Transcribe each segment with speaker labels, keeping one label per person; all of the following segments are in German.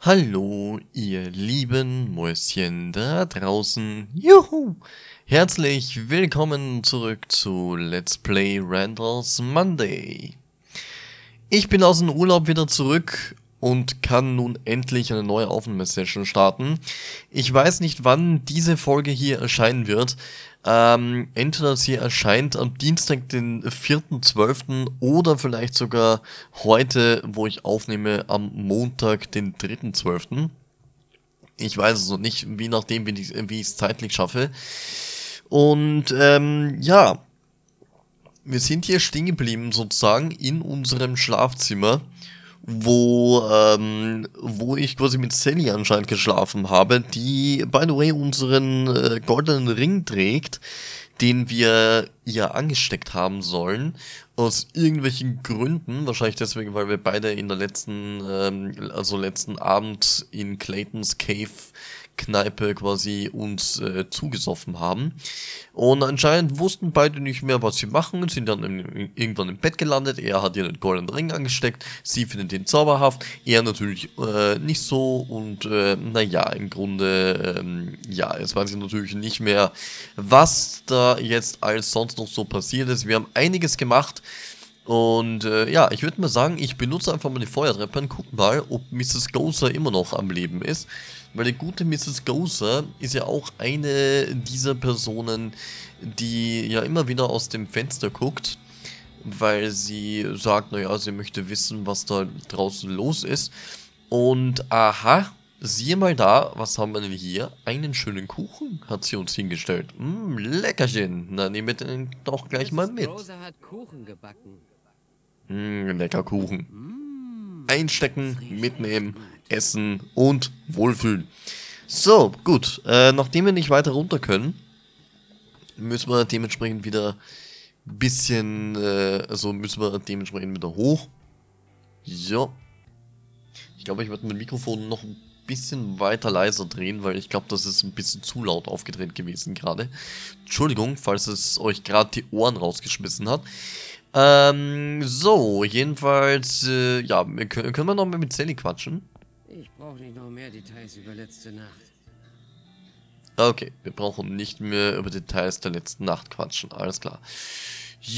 Speaker 1: Hallo, ihr lieben Mäuschen da draußen. Juhu! Herzlich willkommen zurück zu Let's Play Randall's Monday. Ich bin aus dem Urlaub wieder zurück und kann nun endlich eine neue Aufnahmesession starten. Ich weiß nicht, wann diese Folge hier erscheinen wird. Ähm, entweder sie erscheint am Dienstag, den 4.12. oder vielleicht sogar heute, wo ich aufnehme, am Montag, den 3.12. Ich weiß es noch nicht, wie nachdem, wie ich es zeitlich schaffe. Und ähm, ja, wir sind hier stehen geblieben sozusagen in unserem Schlafzimmer wo, ähm, wo ich quasi mit Sally anscheinend geschlafen habe, die, by the way, unseren äh, goldenen Ring trägt, den wir ihr angesteckt haben sollen. Aus irgendwelchen Gründen, wahrscheinlich deswegen, weil wir beide in der letzten, ähm, also letzten Abend in Claytons Cave Kneipe quasi uns äh, zugesoffen haben. Und anscheinend wussten beide nicht mehr, was sie machen, sind dann im, irgendwann im Bett gelandet. Er hat ihren goldenen Ring angesteckt, sie findet ihn zauberhaft, er natürlich äh, nicht so. Und äh, naja, im Grunde, ähm, ja, jetzt weiß ich natürlich nicht mehr, was da jetzt alles sonst noch so passiert ist. Wir haben einiges gemacht. Und äh, ja, ich würde mal sagen, ich benutze einfach mal die Feuertreppe und guck mal, ob Mrs. Gozer immer noch am Leben ist. Weil die gute Mrs. Gozer ist ja auch eine dieser Personen, die ja immer wieder aus dem Fenster guckt, weil sie sagt, naja, sie möchte wissen, was da draußen los ist. Und aha, siehe mal da, was haben wir denn hier? Einen schönen Kuchen hat sie uns hingestellt. Mmm, leckerchen. Na, nehmen wir den doch gleich mal mit.
Speaker 2: Rosa hat Kuchen gebacken.
Speaker 1: Mmm, lecker Kuchen. Einstecken, mitnehmen, essen und wohlfühlen. So, gut. Äh, nachdem wir nicht weiter runter können, müssen wir dementsprechend wieder ein bisschen, äh, also müssen wir dementsprechend wieder hoch. So. Ich glaube, ich werde mein Mikrofon noch ein bisschen weiter leiser drehen, weil ich glaube, das ist ein bisschen zu laut aufgedreht gewesen gerade. Entschuldigung, falls es euch gerade die Ohren rausgeschmissen hat. Ähm, so, jedenfalls, äh, ja, können, können wir noch mal mit Sally quatschen?
Speaker 2: Ich brauche nicht noch mehr Details über letzte Nacht.
Speaker 1: Okay, wir brauchen nicht mehr über Details der letzten Nacht quatschen, alles klar.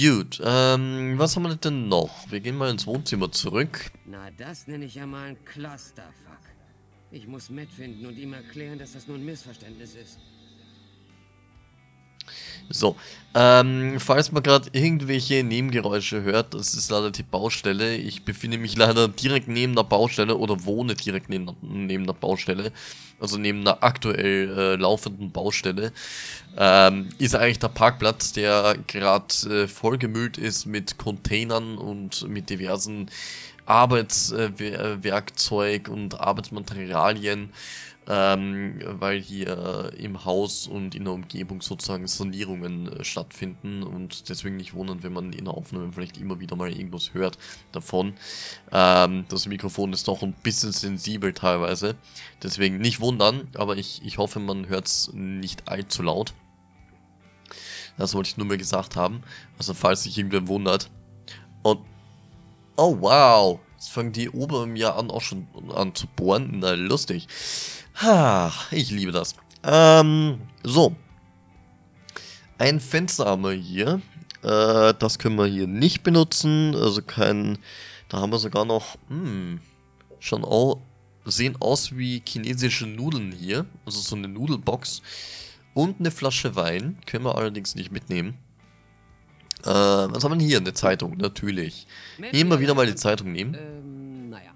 Speaker 1: Gut, ähm, was haben wir denn noch? Wir gehen mal ins Wohnzimmer zurück.
Speaker 2: Na, das nenne ich ja mal ein Clusterfuck. Ich muss Matt finden und ihm erklären, dass das nur ein Missverständnis ist.
Speaker 1: So, ähm, falls man gerade irgendwelche Nebengeräusche hört, das ist leider die Baustelle. Ich befinde mich leider direkt neben der Baustelle oder wohne direkt neben, neben der Baustelle. Also neben der aktuell äh, laufenden Baustelle. Ähm, ist eigentlich der Parkplatz, der gerade äh, vollgemüllt ist mit Containern und mit diversen Arbeitswerkzeug und Arbeitsmaterialien ähm, weil hier im Haus und in der Umgebung sozusagen Sanierungen äh, stattfinden und deswegen nicht wundern, wenn man in der Aufnahme vielleicht immer wieder mal irgendwas hört davon. Ähm, das Mikrofon ist doch ein bisschen sensibel teilweise, deswegen nicht wundern, aber ich, ich hoffe, man hört es nicht allzu laut. Das wollte ich nur mal gesagt haben, also falls sich irgendwer wundert. Und, oh wow, jetzt fangen die oben ja an auch schon an zu bohren, na lustig. Ha, ich liebe das. Ähm, so. Ein Fenster haben wir hier. Äh, das können wir hier nicht benutzen. Also kein... Da haben wir sogar noch... Hm, schon auch... Sehen aus wie chinesische Nudeln hier. Also so eine Nudelbox. Und eine Flasche Wein. Können wir allerdings nicht mitnehmen. Äh, was haben wir denn hier? Eine Zeitung, natürlich. Immer wieder mal die Zeitung nehmen.
Speaker 2: Ähm, naja.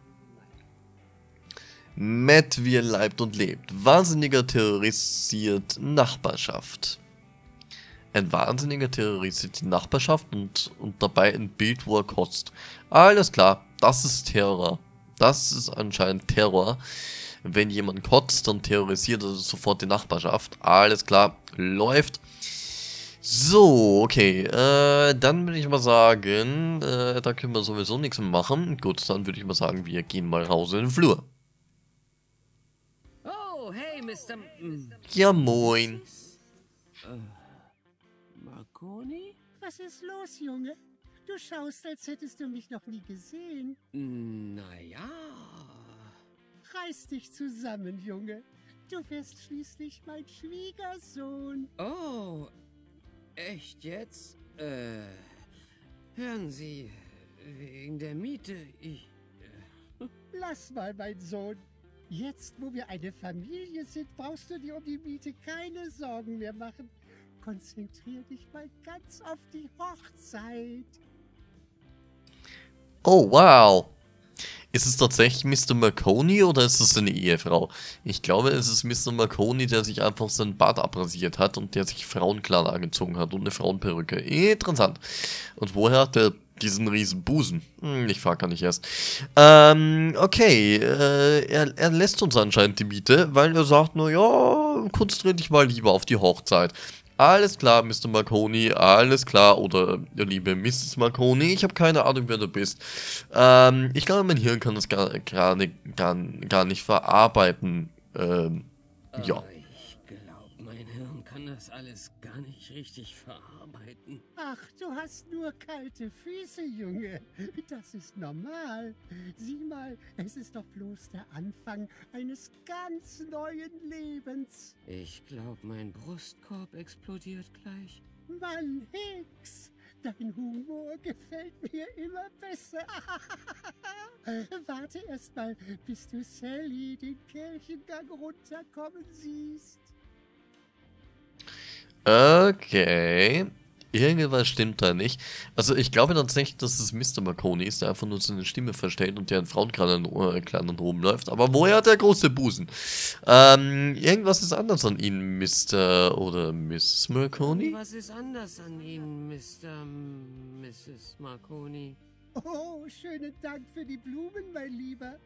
Speaker 1: Matt, wie er leibt und lebt. Wahnsinniger terrorisiert Nachbarschaft. Ein Wahnsinniger terrorisiert die Nachbarschaft und, und dabei ein Bild, wo er kotzt. Alles klar, das ist Terror. Das ist anscheinend Terror. Wenn jemand kotzt, dann terrorisiert er sofort die Nachbarschaft. Alles klar, läuft. So, okay, äh, dann würde ich mal sagen, äh, da können wir sowieso nichts mehr machen. Gut, dann würde ich mal sagen, wir gehen mal raus in den Flur.
Speaker 2: Mr. M
Speaker 1: Ja, moin.
Speaker 2: Marconi?
Speaker 3: Was ist los, Junge? Du schaust, als hättest du mich noch nie gesehen.
Speaker 2: Naja.
Speaker 3: Reiß dich zusammen, Junge. Du wirst schließlich mein Schwiegersohn.
Speaker 2: Oh, echt jetzt? Äh, hören Sie, wegen der Miete, ich...
Speaker 3: Lass mal, mein Sohn. Jetzt, wo wir eine Familie sind, brauchst du dir um die Miete keine Sorgen mehr machen. Konzentrier dich mal ganz auf die Hochzeit.
Speaker 1: Oh, wow. Ist es tatsächlich Mr. Marconi oder ist es seine Ehefrau? Ich glaube, es ist Mr. Marconi, der sich einfach sein Bart abrasiert hat und der sich Frauenkleider angezogen hat und eine Frauenperücke. Interessant. Und woher hat er diesen riesen Busen? Hm, ich frage gar nicht erst. Ähm, okay. Äh, er, er lässt uns anscheinend die Miete, weil er sagt, na ja, konzentrier dich mal lieber auf die Hochzeit. Alles klar, Mr. Marconi, alles klar. Oder, ja, liebe Mrs. Marconi, ich habe keine Ahnung, wer du bist. Ähm, ich glaube, mein Hirn kann das gar, gar, gar, gar nicht verarbeiten. Ähm, ja.
Speaker 2: Oh, ich glaube, mein Hirn kann das alles gar nicht richtig verarbeiten.
Speaker 3: Ach, du hast nur kalte Füße, Junge. Das ist normal. Sieh mal, es ist doch bloß der Anfang eines ganz neuen Lebens.
Speaker 2: Ich glaube, mein Brustkorb explodiert gleich.
Speaker 3: Mann, Hicks, dein Humor gefällt mir immer besser. Warte erst mal, bis du Sally den Kirchengang runterkommen siehst.
Speaker 1: Okay. Irgendwas stimmt da nicht. Also ich glaube tatsächlich, dass es Mr. Marconi ist, der einfach nur seine Stimme verstellt und der in Frauenkleidern rumläuft. Aber woher hat der große Busen? Ähm, irgendwas ist anders an Ihnen, Mr. oder Mrs. Marconi?
Speaker 2: Was ist anders an Ihnen, Mr. Mrs. Marconi?
Speaker 3: Oh, schönen Dank für die Blumen, mein Lieber.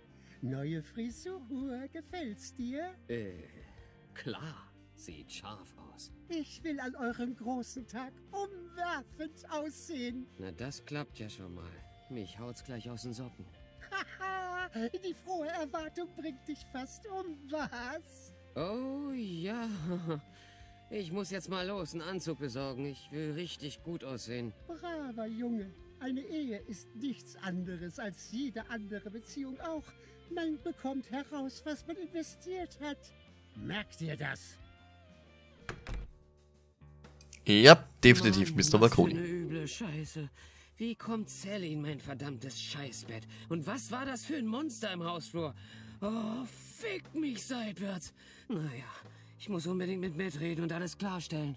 Speaker 3: Neue Frisur, gefällt's dir?
Speaker 2: Äh, klar. Sieht scharf aus.
Speaker 3: Ich will an eurem großen Tag umwerfend aussehen.
Speaker 2: Na, das klappt ja schon mal. Mich haut's gleich aus den Socken.
Speaker 3: Haha, die frohe Erwartung bringt dich fast um, was?
Speaker 2: Oh ja. Ich muss jetzt mal los, einen Anzug besorgen. Ich will richtig gut aussehen.
Speaker 3: Braver Junge. Eine Ehe ist nichts anderes als jede andere Beziehung auch. Man bekommt heraus, was man investiert hat. Merkt ihr das?
Speaker 1: Ja, definitiv
Speaker 2: Mann,
Speaker 1: Mr. Marconi.
Speaker 2: Üble Scheiße. Wie kommt Sally in mein verdammtes Scheißbett? Und was war das für ein Monster im Hausflur? Oh, fick mich seitwärts. Naja, ich muss unbedingt mit Matt reden und alles klarstellen.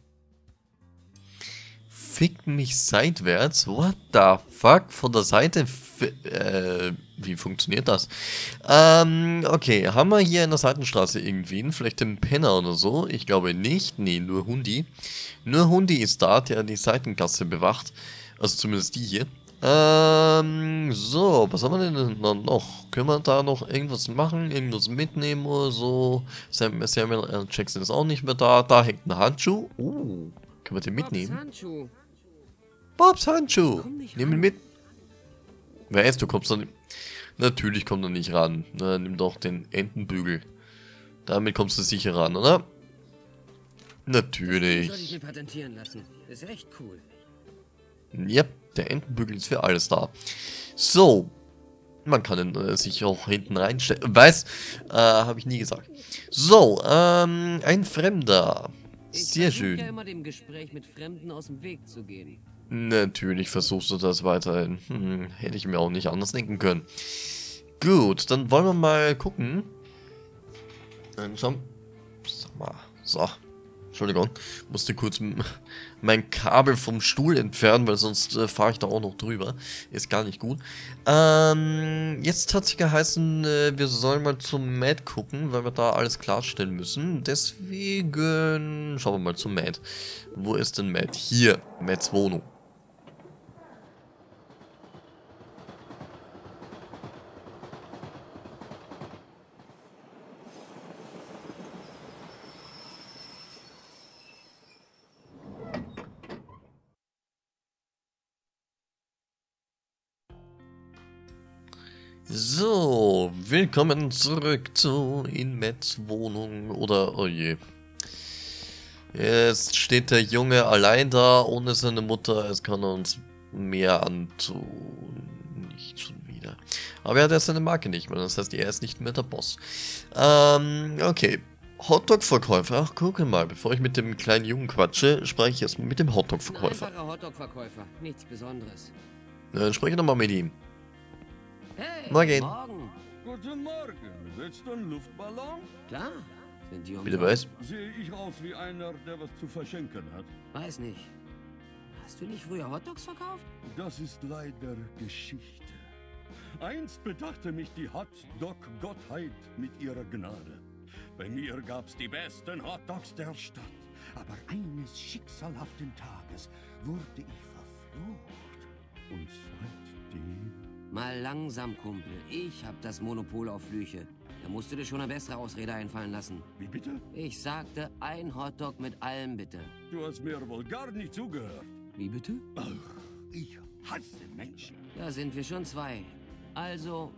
Speaker 1: Fick mich seitwärts? What the fuck? Von der Seite? Äh, wie funktioniert das? Ähm, okay. Haben wir hier in der Seitenstraße irgendwen? Vielleicht den Penner oder so? Ich glaube nicht. Nee, nur Hundi. Nur Hundi ist da, der die Seitengasse bewacht. Also zumindest die hier. Ähm, so, was haben wir denn noch? Können wir da noch irgendwas machen? Irgendwas mitnehmen oder so? Sam Samuel L. Jackson ist auch nicht mehr da. Da hängt ein Handschuh. Uh, können wir den mitnehmen?
Speaker 2: Bobs Handschuh.
Speaker 1: Bobs Nimm ihn mit. Wer ist, du kommst da nicht. Natürlich kommt er nicht ran. Na, nimm doch den Entenbügel. Damit kommst du sicher ran, oder? Natürlich.
Speaker 2: cool.
Speaker 1: Ja, der Entenbügel ist für alles da. So. Man kann ihn äh, sich auch hinten reinstellen. Weiß, äh, habe ich nie gesagt. So, ähm, ein Fremder.
Speaker 2: Ich
Speaker 1: Sehr schön.
Speaker 2: ja immer dem Gespräch mit Fremden aus dem Weg zu gehen.
Speaker 1: Natürlich versuchst du das weiterhin. Hm, hätte ich mir auch nicht anders denken können. Gut, dann wollen wir mal gucken. Langsam. Sag mal. So. Entschuldigung. Musste kurz mein Kabel vom Stuhl entfernen, weil sonst äh, fahre ich da auch noch drüber. Ist gar nicht gut. Ähm, jetzt hat es geheißen, äh, wir sollen mal zum Matt gucken, weil wir da alles klarstellen müssen. Deswegen schauen wir mal zum Matt. Wo ist denn Matt? Hier, Matts Wohnung. Willkommen zurück zu in Matts Wohnung oder oh je. Jetzt steht der Junge allein da, ohne seine Mutter. Es kann uns mehr antun. Nicht schon wieder. Aber er hat ja seine Marke nicht mehr, das heißt, er ist nicht mehr der Boss. Ähm, okay. Hotdog-Verkäufer. Ach, guck mal, bevor ich mit dem kleinen Jungen quatsche, spreche ich erstmal mit dem Hotdog-Verkäufer.
Speaker 2: Hotdog-Verkäufer. Nichts Besonderes.
Speaker 1: Dann spreche ich nochmal mit ihm.
Speaker 2: Hey,
Speaker 1: Morgen.
Speaker 2: Morgen.
Speaker 4: Guten Morgen. Willst du einen Luftballon?
Speaker 2: Klar. Sind die
Speaker 1: Bitte was?
Speaker 4: Sehe ich aus wie einer, der was zu verschenken hat?
Speaker 2: Weiß nicht. Hast du nicht früher Hotdogs verkauft?
Speaker 4: Das ist leider Geschichte. Einst bedachte mich die Hotdog-Gottheit mit ihrer Gnade. Bei mir gab's die besten Hotdogs der Stadt. Aber eines schicksalhaften Tages wurde ich verflucht. Und seitdem...
Speaker 2: Mal langsam, Kumpel. Ich hab das Monopol auf Flüche. Da musst du dir schon eine bessere Ausrede einfallen lassen.
Speaker 4: Wie bitte?
Speaker 2: Ich sagte ein Hotdog mit allem, bitte.
Speaker 4: Du hast mir wohl gar nicht zugehört.
Speaker 2: Wie bitte?
Speaker 4: Ach, ich hasse Menschen.
Speaker 2: Da sind wir schon zwei. Also,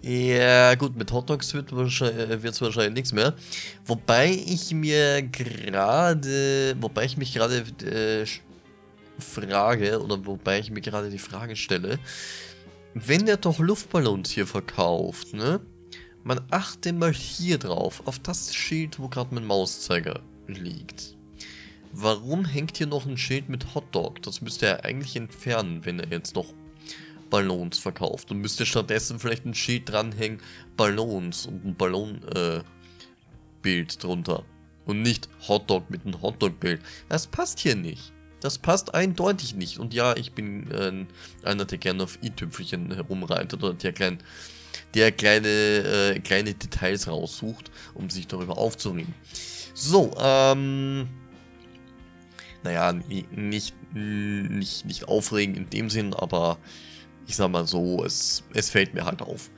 Speaker 1: Ja, gut, mit Hotdogs wird es wahrscheinlich nichts mehr. Wobei ich mir gerade, wobei ich mich gerade äh, frage, oder wobei ich mir gerade die Frage stelle, wenn der doch Luftballons hier verkauft, ne? Man achte mal hier drauf, auf das Schild, wo gerade mein Mauszeiger liegt. Warum hängt hier noch ein Schild mit Hotdog? Das müsste er eigentlich entfernen, wenn er jetzt noch Ballons verkauft und müsste stattdessen vielleicht ein Schild dranhängen, Ballons und ein Ballon äh, drunter und nicht Hotdog mit einem Hotdog Bild. Das passt hier nicht. Das passt eindeutig nicht. Und ja, ich bin äh, einer, der gerne auf i-Tüpfelchen herumreitet oder der, klein, der kleine, äh, kleine Details raussucht, um sich darüber aufzuregen. So, ähm, naja, ni- nicht, nicht, nicht aufregen in dem Sinn, aber ich sag mal so, es, es fällt mir halt auf.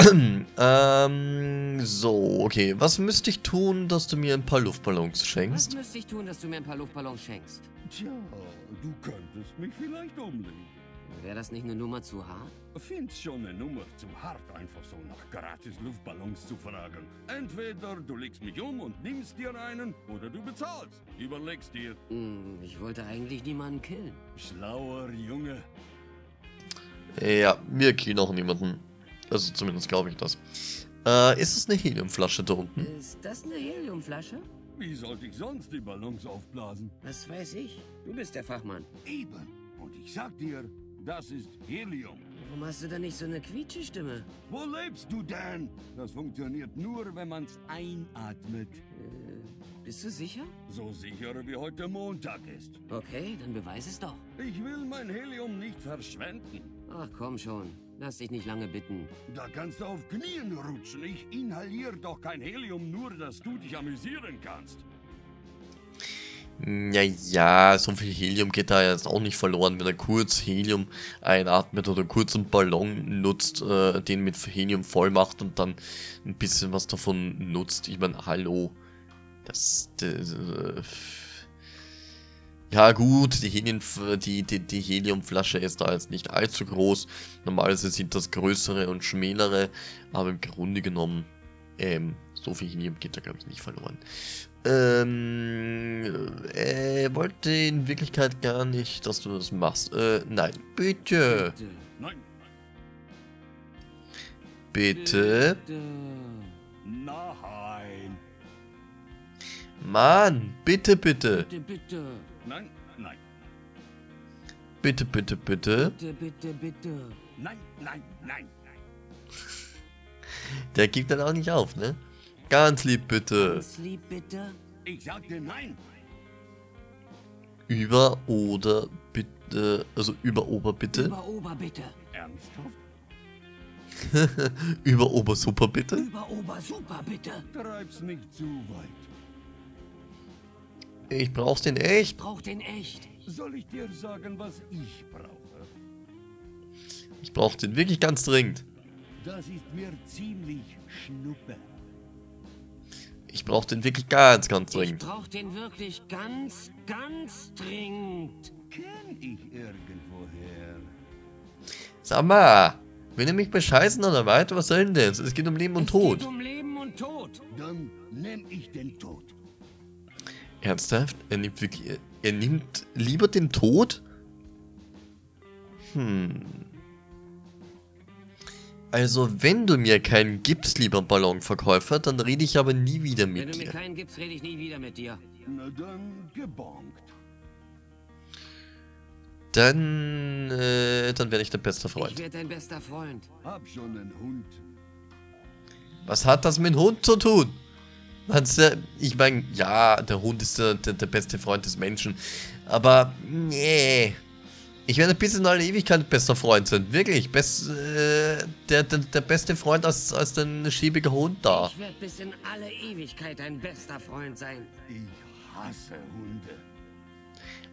Speaker 1: ähm, so, okay. Was müsste ich tun, dass du mir ein paar Luftballons
Speaker 2: was
Speaker 1: schenkst?
Speaker 2: müsste ich tun, dass du mir ein paar Luftballons schenkst?
Speaker 4: Tja, du könntest mich vielleicht umlegen.
Speaker 2: Wäre das nicht eine Nummer zu hart?
Speaker 4: Find's schon eine Nummer zu hart, einfach so nach gratis Luftballons zu fragen. Entweder du legst mich um und nimmst dir einen, oder du bezahlst. Überlegst dir.
Speaker 2: Hm, ich wollte eigentlich niemanden killen.
Speaker 4: Schlauer Junge.
Speaker 1: Ja, mir killt auch niemanden. Also zumindest glaube ich das. Äh, ist es eine Heliumflasche da unten?
Speaker 2: Ist das eine Heliumflasche?
Speaker 4: Wie sollte ich sonst die Ballons aufblasen?
Speaker 2: Was weiß ich? Du bist der Fachmann.
Speaker 4: Eben. Und ich sag dir, das ist Helium.
Speaker 2: Warum hast du da nicht so eine Quietsche-Stimme?
Speaker 4: Wo lebst du denn? Das funktioniert nur, wenn man's einatmet.
Speaker 2: Äh, bist du sicher?
Speaker 4: So sicher wie heute Montag ist.
Speaker 2: Okay, dann beweis es doch.
Speaker 4: Ich will mein Helium nicht verschwenden.
Speaker 2: Ach komm schon. Lass dich nicht lange bitten.
Speaker 4: Da kannst du auf Knien rutschen. Ich inhaliere doch kein Helium, nur dass du dich amüsieren kannst.
Speaker 1: Ja, ja, so viel Helium geht da jetzt auch nicht verloren, wenn er kurz Helium einatmet oder kurz einen Ballon nutzt, äh, den mit Helium voll macht und dann ein bisschen was davon nutzt. Ich meine, hallo. Das, das äh, ja gut, die, Helium, die, die, die Heliumflasche ist da jetzt nicht allzu groß. Normalerweise sind das größere und schmälere, aber im Grunde genommen, ähm, so viel Helium geht da glaube ich nicht verloren. Ähm, äh, wollte in Wirklichkeit gar nicht, dass du das machst. Äh, nein, bitte,
Speaker 2: Bitte.
Speaker 4: Nein,
Speaker 1: bitte.
Speaker 2: Bitte.
Speaker 4: nein,
Speaker 1: Mann, bitte, bitte,
Speaker 2: Bitte, bitte.
Speaker 4: Nein, nein,
Speaker 1: bitte, bitte, bitte.
Speaker 2: Bitte, bitte, bitte.
Speaker 4: nein, nein, nein.
Speaker 1: Der gibt dann auch nicht auf, ne? Ganz lieb, bitte.
Speaker 2: Ganz lieb, bitte.
Speaker 4: Ich sagte nein.
Speaker 1: Über oder bitte, also über Ober bitte.
Speaker 2: Über Ober, bitte.
Speaker 4: Ernsthaft?
Speaker 1: über Ober super bitte.
Speaker 2: Über Ober, super, bitte.
Speaker 4: Treib's nicht zu weit.
Speaker 1: Ich brauch's den
Speaker 2: Ich
Speaker 1: echt.
Speaker 2: brauch den echt.
Speaker 4: Soll ich dir sagen, was ich brauche?
Speaker 1: Ich brauch den wirklich ganz dringend.
Speaker 4: Das ist mir ziemlich schnuppe.
Speaker 1: Ich brauch den wirklich ganz, ganz
Speaker 2: Ich
Speaker 1: dringend.
Speaker 2: brauch den wirklich ganz, ganz dringend.
Speaker 4: Kenn ich irgendwoher?
Speaker 1: Sag mal, wenn ihr mich bescheißen oder weiter, was soll denn das? Es geht um Leben und
Speaker 2: es
Speaker 1: Tod.
Speaker 2: geht um Leben und Tod.
Speaker 4: Dann nenn ich den Tod.
Speaker 1: Ernsthaft? Er nimmt wirklich. Er nimmt lieber den Tod? Hm. Also, wenn du mir keinen gibst, lieber Ballonverkäufer, dann rede ich aber nie wieder
Speaker 2: Wenn
Speaker 1: mit
Speaker 2: du mir
Speaker 1: dir.
Speaker 2: keinen gibst, rede ich nie wieder mit dir.
Speaker 4: Na dann gebongt.
Speaker 1: Dann, äh, dann werde ich dein bester
Speaker 2: Ich
Speaker 1: Freund.
Speaker 2: werde dein bester Freund.
Speaker 4: Hab schon einen Hund.
Speaker 1: Was hat das mit dem Hund zu tun? Ich meine, ja, der Hund ist der, der, der beste Freund des Menschen. Aber, nee. Ich werde bis in alle Ewigkeit bester Freund sein. Wirklich. Best, äh, der, der, der beste Freund als, als dein schäbiger Hund da.
Speaker 2: Ich werde bis in alle Ewigkeit dein bester Freund sein.
Speaker 4: Ich hasse Hunde.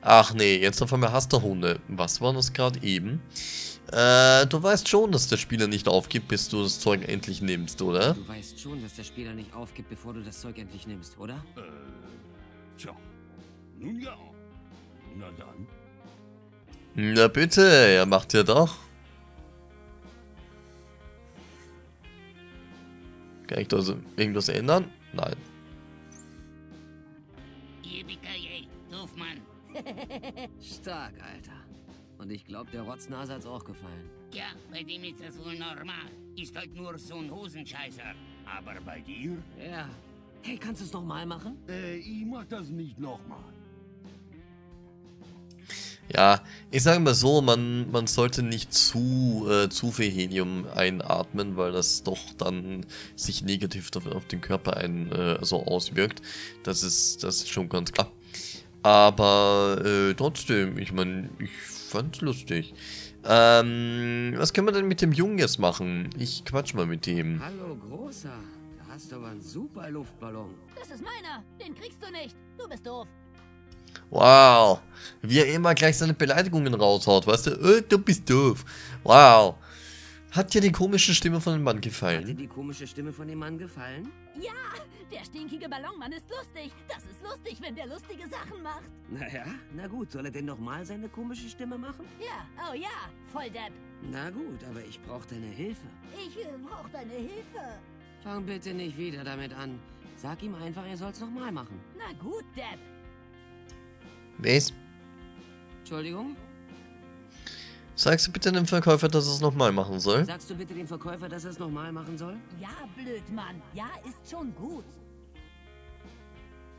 Speaker 1: Ach nee, jetzt auf einmal hast du Hunde. Was war das gerade eben? Äh, du weißt schon, dass der Spieler nicht aufgibt, bis du das Zeug endlich nimmst, oder?
Speaker 2: Du weißt schon, dass der Spieler nicht aufgibt, bevor du das Zeug endlich nimmst, oder?
Speaker 4: Äh, tja. Nun ja. Na dann.
Speaker 1: Na bitte, er macht ja doch. Kann ich da so irgendwas ändern? Nein.
Speaker 2: Stark, Alter. Und ich glaube, der Rotznase hat's auch gefallen.
Speaker 5: Ja, bei dem ist das wohl normal. Ist halt nur so ein Hosenscheißer.
Speaker 4: Aber bei dir?
Speaker 2: Ja. Hey, kannst du es nochmal machen?
Speaker 4: Äh, ich mach das nicht nochmal.
Speaker 1: Ja, ich sage mal so, man, man sollte nicht zu, äh, zu viel Helium einatmen, weil das doch dann sich negativ auf, auf den Körper ein, äh, so auswirkt. Das ist, das ist schon ganz klar. Aber äh, trotzdem, ich meine, ich fand's lustig. Ähm, was können wir denn mit dem Jungen jetzt machen? Ich quatsch mal mit dem.
Speaker 2: Hallo, Großer. Da hast du aber einen super Luftballon.
Speaker 6: Das ist meiner. Den kriegst du nicht. Du bist doof.
Speaker 1: Wow. Wie er immer gleich seine Beleidigungen raushaut, weißt du? Äh, du bist doof. Wow. Hat dir die komische Stimme von dem Mann
Speaker 2: Hat dir
Speaker 1: gefallen?
Speaker 2: die komische Stimme von dem Mann gefallen?
Speaker 6: Ja, der stinkige Ballonmann ist lustig. Das ist lustig, wenn der lustige Sachen macht.
Speaker 2: Naja, na gut, soll er denn nochmal seine komische Stimme machen?
Speaker 6: Ja, oh ja, voll Depp.
Speaker 2: Na gut, aber ich brauche deine Hilfe.
Speaker 6: Ich äh, brauch deine Hilfe.
Speaker 2: Fang bitte nicht wieder damit an. Sag ihm einfach, er soll's nochmal machen.
Speaker 6: Na gut, Depp.
Speaker 1: Was?
Speaker 2: Entschuldigung?
Speaker 1: Sagst du bitte dem Verkäufer, dass er es nochmal machen soll?
Speaker 2: Sagst du bitte dem Verkäufer, dass er es nochmal machen soll?
Speaker 6: Ja, Blödmann. Ja, ist schon gut.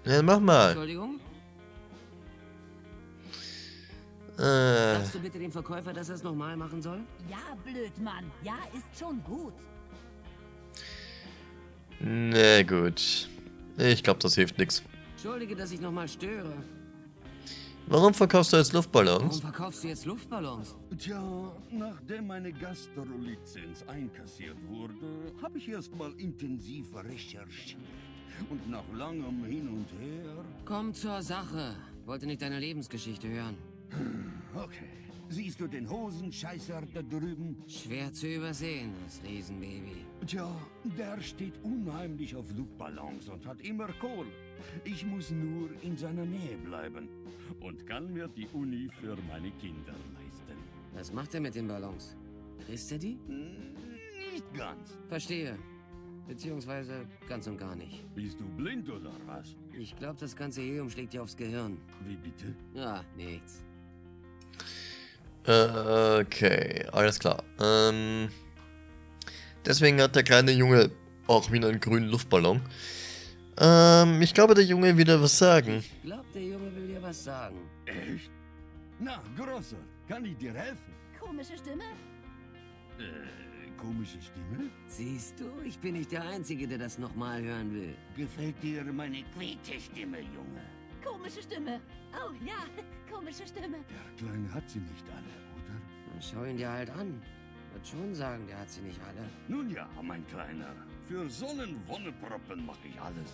Speaker 1: Ja, mach mal.
Speaker 2: Entschuldigung?
Speaker 1: Äh,
Speaker 2: Sagst du bitte dem Verkäufer, dass er es nochmal machen soll?
Speaker 6: Ja, Blödmann. Ja, ist schon gut.
Speaker 1: na gut. Ich glaube, das hilft nichts.
Speaker 2: Entschuldige, dass ich nochmal störe.
Speaker 1: Warum verkaufst du jetzt
Speaker 2: Warum
Speaker 1: Luftballons?
Speaker 2: verkaufst du jetzt Luftballons?
Speaker 4: Tja, nachdem meine Gastrolizenz einkassiert wurde, habe ich erstmal intensiv recherchiert. Und nach langem Hin und Her...
Speaker 2: Komm zur Sache. Wollte nicht deine Lebensgeschichte hören.
Speaker 4: Okay. Siehst du den Hosenscheißer da drüben?
Speaker 2: Schwer zu übersehen, das Riesenbaby.
Speaker 4: Tja, der steht unheimlich auf Luftballons und hat immer Kohle. Ich muss nur in seiner Nähe bleiben und kann mir die Uni für meine Kinder leisten.
Speaker 2: Was macht er mit den Ballons? Frisst er die?
Speaker 4: Nicht ganz.
Speaker 2: Verstehe. Beziehungsweise ganz und gar nicht.
Speaker 4: Bist du blind oder was?
Speaker 2: Ich glaube, das ganze Helium schlägt dir aufs Gehirn.
Speaker 4: Wie bitte?
Speaker 2: Ja, nichts.
Speaker 1: Äh, okay, alles klar. Ähm, deswegen hat der kleine Junge auch wieder einen grünen Luftballon. Ähm, ich glaube, der Junge will wieder was sagen.
Speaker 2: Ich glaube, der Junge will dir was sagen.
Speaker 4: Echt? Na, Großer, kann ich dir helfen?
Speaker 6: Komische Stimme?
Speaker 4: Äh, komische Stimme?
Speaker 2: Siehst du, ich bin nicht der Einzige, der das nochmal hören will.
Speaker 4: Gefällt dir meine quiete Stimme, Junge?
Speaker 6: Komische Stimme. Oh ja, komische Stimme.
Speaker 4: Der Kleine hat sie nicht alle, oder?
Speaker 2: Dann schau ihn dir halt an. Wird schon sagen, der hat sie nicht alle.
Speaker 4: Nun ja, mein Kleiner. Für so einen Wonneproppen mache ich alles.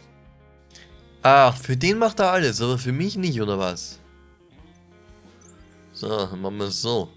Speaker 1: Ach, für den macht er alles, aber für mich nicht, oder was? So, machen wir es so.